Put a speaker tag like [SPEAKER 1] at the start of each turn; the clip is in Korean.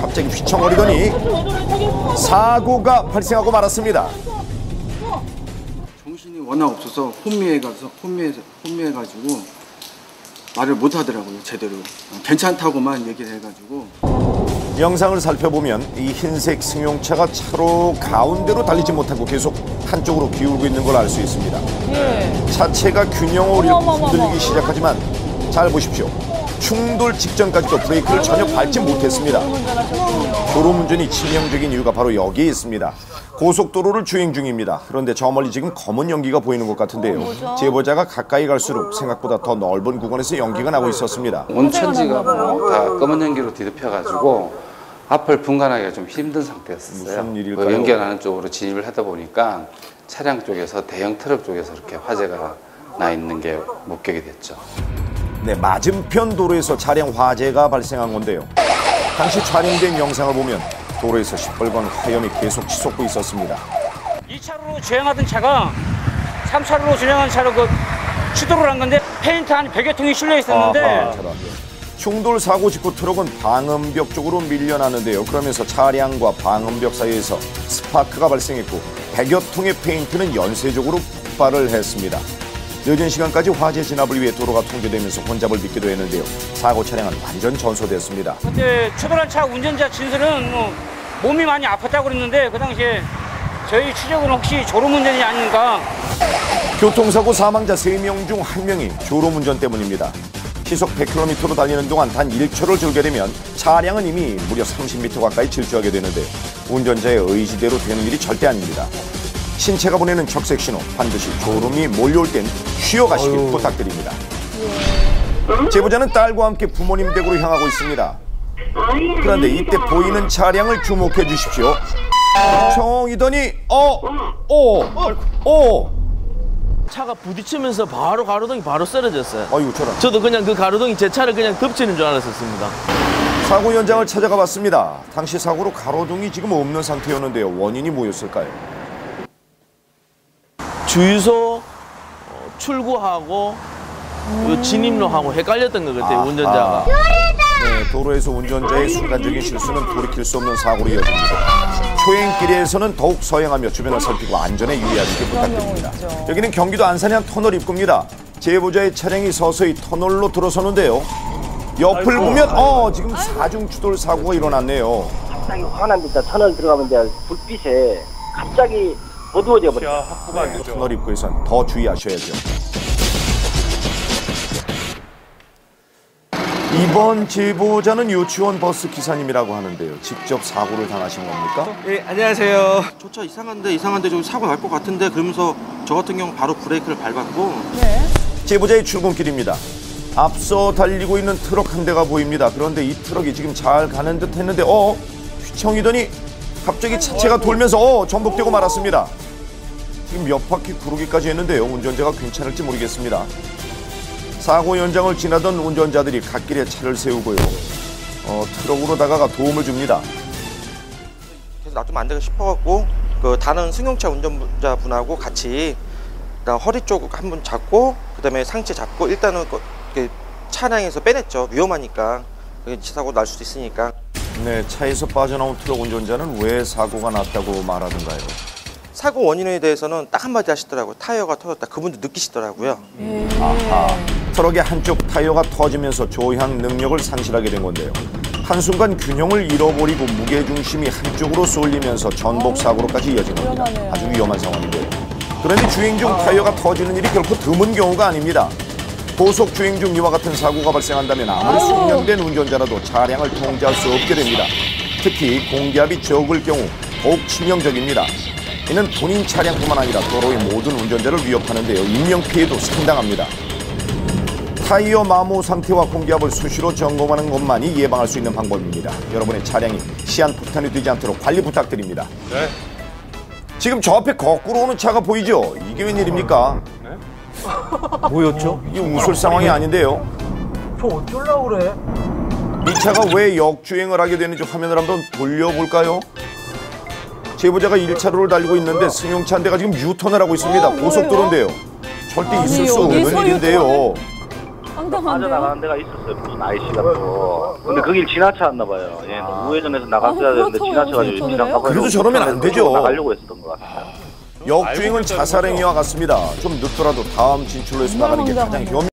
[SPEAKER 1] 갑자기 휘청거리더니 사고가 발생하고 말았습니다.
[SPEAKER 2] 정신이 워낙 없어서 혼미해 가서 혼미해서 혼미해 가지고 말을 못 하더라고요 제대로 괜찮다고만 얘기를 해가지고
[SPEAKER 1] 영상을 살펴보면 이 흰색 승용차가 차로 가운데로 달리지 못하고 계속 한쪽으로 기울고 있는 걸 알 수 있습니다.
[SPEAKER 3] 예.
[SPEAKER 1] 차체가 균형을 잃고. 흔들리기 시작하지만 잘 보십시오. 충돌 직전까지도 브레이크를 전혀 밟지 못했습니다. 졸음운전이 치명적인 이유가 바로 여기에 있습니다. 고속도로를 주행 중입니다. 그런데 저 멀리 지금 검은 연기가 보이는 것 같은데요. 제보자가 가까이 갈수록 생각보다 더 넓은 구간에서 연기가 나고 있었습니다.
[SPEAKER 4] 온천지가 다 검은 연기로 뒤덮여가지고 앞을 분간하기가 좀 힘든 상태였었어요.
[SPEAKER 1] 무슨 일일까요?
[SPEAKER 4] 그 연결하는 쪽으로 진입을 하다 보니까 차량 쪽에서 대형 트럭 쪽에서 이렇게 화재가 나 있는 게 목격이 됐죠.
[SPEAKER 1] 네, 맞은편 도로에서 차량 화재가 발생한 건데요. 당시 촬영된 영상을 보면 도로에서 시뻘건 화염이 계속 치솟고 있었습니다.
[SPEAKER 5] 2차로로 주행하던 차가 3차로로 주행한 차로 그 추돌을 한 건데 페인트 한 100여 통이 실려 있었는데
[SPEAKER 1] 아하. 충돌 사고 직후 트럭은 방음벽 쪽으로 밀려나는데요. 그러면서 차량과 방음벽 사이에서 스파크가 발생했고 100여 통의 페인트는 연쇄적으로 폭발을 했습니다. 늦은 시간까지 화재 진압을 위해 도로가 통제되면서 혼잡을 빚기도 했는데요. 사고 차량은 완전 전소됐습니다.
[SPEAKER 5] 그때 추돌한 차 운전자 진술은 뭐 몸이 많이 아팠다고 그랬는데 그 당시에 저희 추적은 혹시 졸음운전이 아닌가
[SPEAKER 1] 교통사고 사망자 3명 중 1명이 졸음운전 때문입니다. 시속 100km로 달리는 동안 단 1초를 줄게 되면 차량은 이미 무려 30m 가까이 질주하게 되는데 운전자의 의지대로 되는 일이 절대 아닙니다. 신체가 보내는 적색 신호 반드시 졸음이 몰려올 땐 쉬어가시길 부탁드립니다. 제보자는 딸과 함께 부모님 댁으로 향하고 있습니다. 그런데 이때 보이는 차량을 주목해 주십시오. 청이더니 어, 어, 어.
[SPEAKER 6] 차가 부딪히면서 바로 가로등이 바로 쓰러졌어요.
[SPEAKER 1] 어이구 저런.
[SPEAKER 6] 저도 그냥 그 가로등이 제 차를 그냥 덮치는 줄 알았었습니다.
[SPEAKER 1] 사고 현장을 찾아가 봤습니다. 당시 사고로 가로등이 지금 없는 상태였는데요. 원인이 뭐였을까요?
[SPEAKER 6] 주유소 어, 출구하고 요 진입로하고 헷갈렸던 것 같아요,
[SPEAKER 1] 아하.
[SPEAKER 6] 운전자가.
[SPEAKER 1] 네, 도로에서 운전자의 순간적인 실수는 돌이킬 수 없는 사고로 이어집니다. 초행길에서는 더욱 서행하며 주변을 살피고 안전에 유의하시길 부탁드립니다. 여기는 경기도 안산의 한 터널 입구입니다. 제보자의 차량이 서서히 터널로 들어서는데요. 옆을 보면 어 지금 사중 추돌 사고가 일어났네요.
[SPEAKER 7] 갑자기 데다 터널 들어가면 이제 불빛에 갑자기 어두워져 버려.
[SPEAKER 1] 터널 입구에선 더 주의하셔야죠. 이번 제보자는 유치원 버스 기사님이라고 하는데요. 직접 사고를 당하신 겁니까?
[SPEAKER 8] 예, 안녕하세요. 저 차 이상한데 이상한데 좀 사고 날 것 같은데 그러면서 저 같은 경우 바로 브레이크를 밟았고
[SPEAKER 1] 제보자의 출근길입니다. 앞서 달리고 있는 트럭 한 대가 보입니다. 그런데 이 트럭이 지금 잘 가는 듯 했는데 어 휘청이더니 갑자기 차체가 돌면서 어 전복되고 말았습니다. 지금 몇 바퀴 구르기까지 했는데요. 운전자가 괜찮을지 모르겠습니다. 사고 현장을 지나던 운전자들이 갓길에 차를 세우고요. 어, 트럭으로 다가가 도움을 줍니다.
[SPEAKER 8] 그래서 놔두면 안 되겠다 싶어갖고 그 다른 승용차 운전자 분하고 같이 일단 허리 쪽한번 잡고 그다음에 상체 잡고 일단은 그- 이렇게 차량에서 빼냈죠. 위험하니까 사고 날 수도 있으니까.
[SPEAKER 1] 네, 차에서 빠져나온 트럭 운전자는 왜 사고가 났다고 말하던가요?
[SPEAKER 8] 사고 원인에 대해서는 딱 한마디 하시더라고요. 타이어가 터졌다. 그분도 느끼시더라고요.
[SPEAKER 1] 아하, 트럭의 한쪽 타이어가 터지면서 조향 능력을 상실하게 된 건데요. 한순간 균형을 잃어버리고 무게중심이 한쪽으로 쏠리면서 전복 사고로까지 이어진 겁니다. 아주 위험한 상황인데요. 그런데 주행 중 타이어가 터지는 일이 결코 드문 경우가 아닙니다. 고속 주행 중 이와 같은 사고가 발생한다면 아무리 숙련된 운전자라도 차량을 통제할 수 없게 됩니다. 특히 공기압이 적을 경우 더욱 치명적입니다. 이는 본인 차량뿐만 아니라 도로의 모든 운전자를 위협하는데요. 인명피해도 상당합니다. 타이어 마모 상태와 공기압을 수시로 점검하는 것만이 예방할 수 있는 방법입니다. 여러분의 차량이 시한폭탄이 되지 않도록 관리 부탁드립니다. 지금 저 앞에 거꾸로 오는 차가 보이죠? 이게 웬일입니까?
[SPEAKER 6] 뭐였죠?
[SPEAKER 1] 이게 웃을 상황이 아닌데요.
[SPEAKER 7] 저 어쩌려고 그래?
[SPEAKER 1] 이 차가 왜 역주행을 하게 되는지 화면을 한번 돌려볼까요? 제보자가 1차로를 달리고 있는데 승용차 한 대가 지금 유턴을 하고 있습니다. 고속도로인데요. 절대
[SPEAKER 3] 아니,
[SPEAKER 1] 있을 수 없는 일인데요.
[SPEAKER 3] 황당한데요?
[SPEAKER 7] 빠져나가는 데가 있었어요. 무슨 아이씨가 또. 근데 그길 지나쳤나 봐요. 예, 아. 우회전해서 나갔어야 되는데
[SPEAKER 3] 아,
[SPEAKER 7] 지나쳐가지고
[SPEAKER 1] 그래서 저러면 안 되죠.
[SPEAKER 7] 나가려고 했었던 것 같아요.
[SPEAKER 1] 역주행은 자살행위와 같습니다. 좀 늦더라도 다음 진출로 해서 나가는 게 가장 현명.